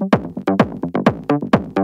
Thank you.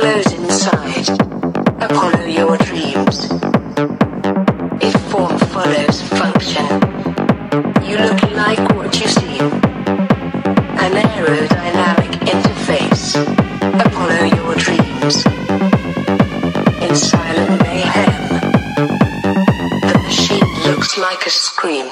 Close inside. Apollo your dreams. If form follows function, you look like what you see. An aerodynamic interface. Apollo your dreams. In silent mayhem, the machine looks like a scream.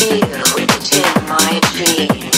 feel within my dream.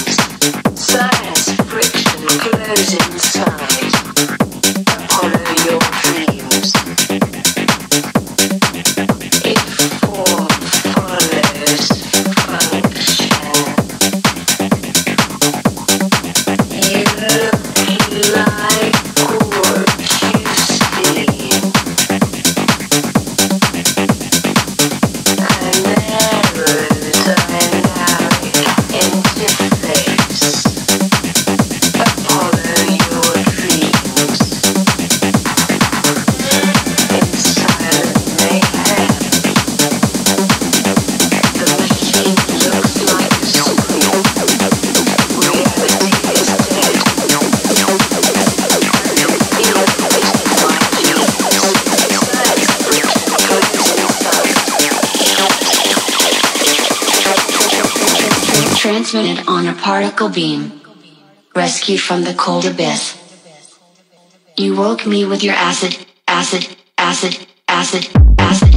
transmitted on a particle beam. Rescued from the cold abyss. You woke me with your acid, acid, acid, acid, acid.